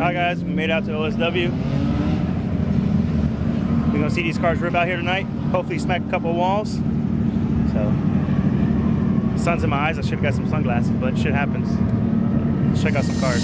Alright guys, we made out to OSW. We're gonna see these cars rip out here tonight. Hopefully smack a couple walls. So, sun's in my eyes. I should have got some sunglasses, but shit happens. Let's check out some cars.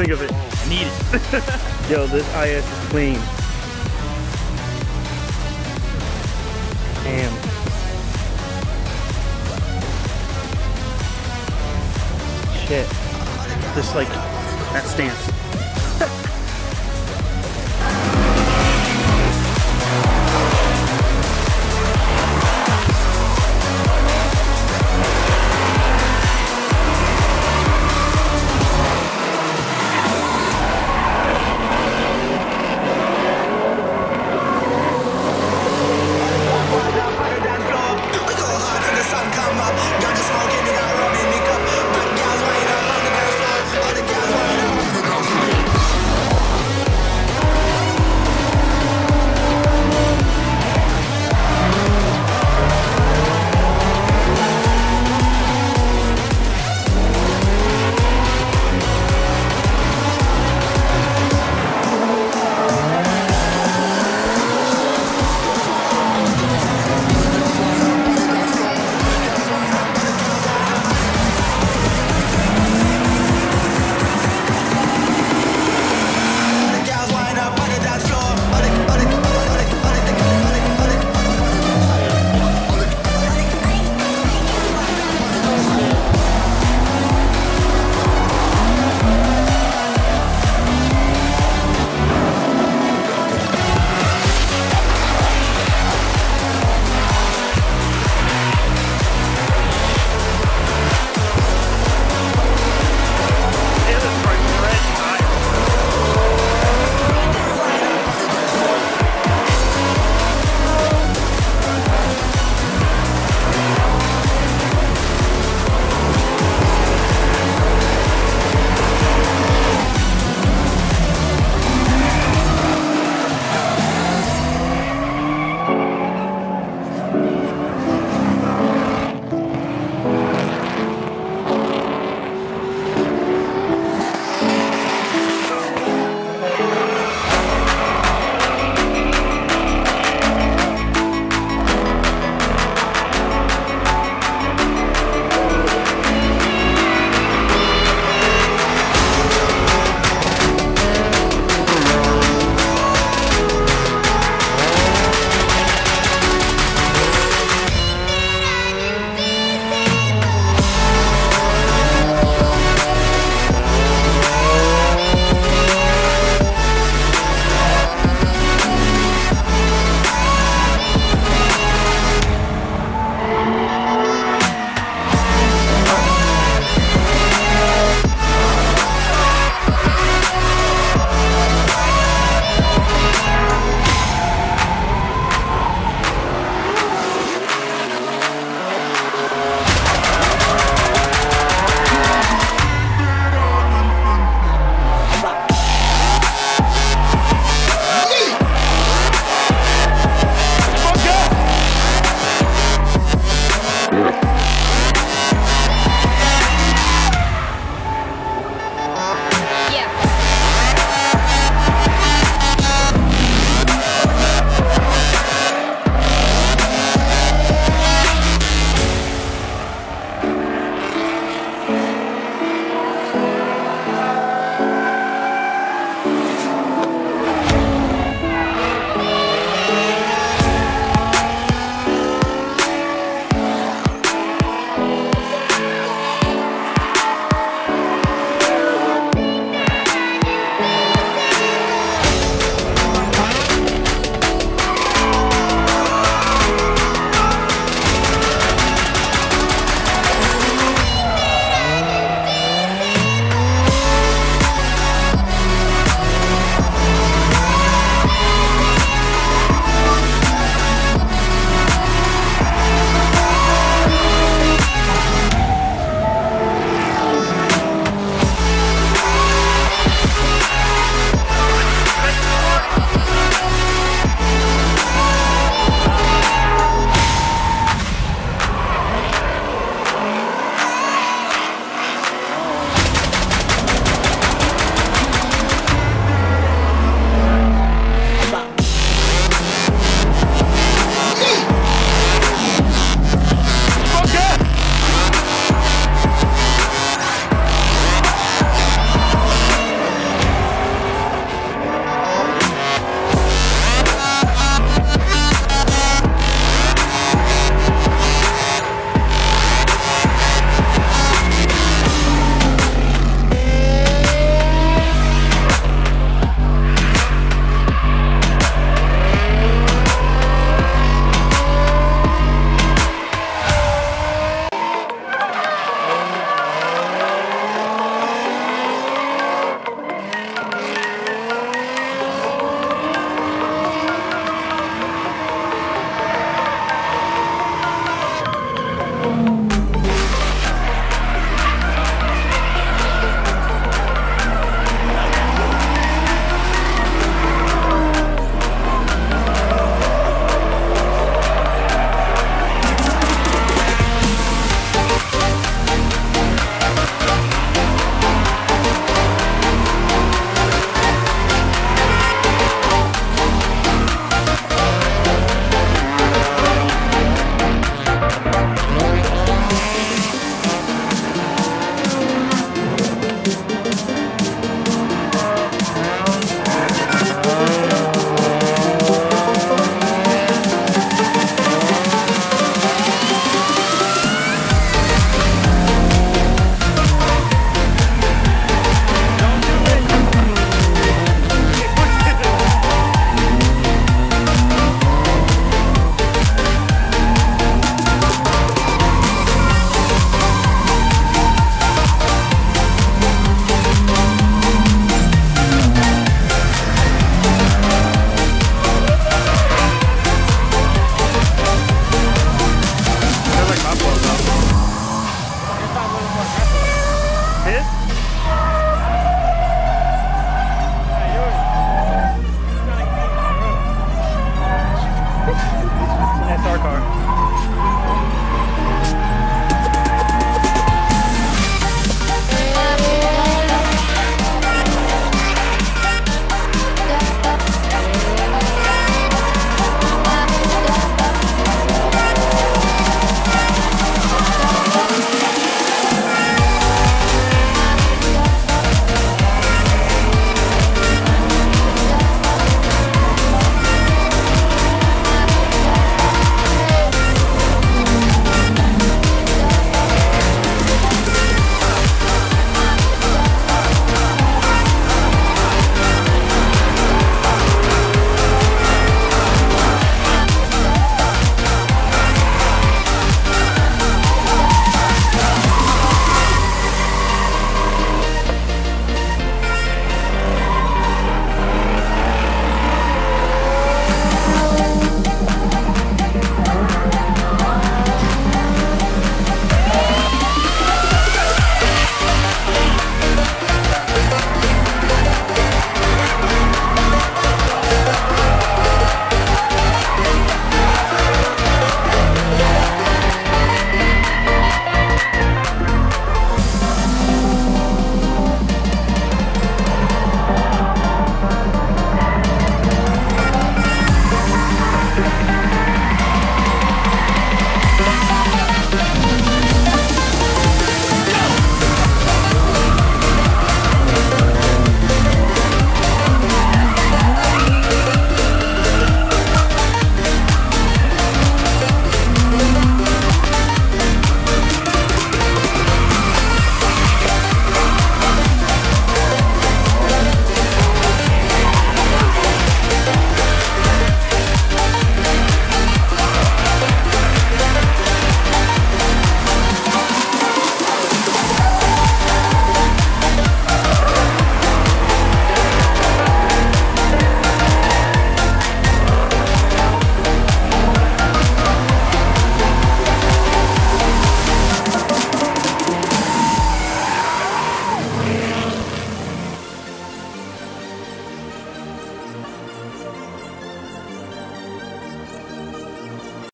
Think of it? Need it. Yo, this IS is clean. Damn. it. Just like that stance.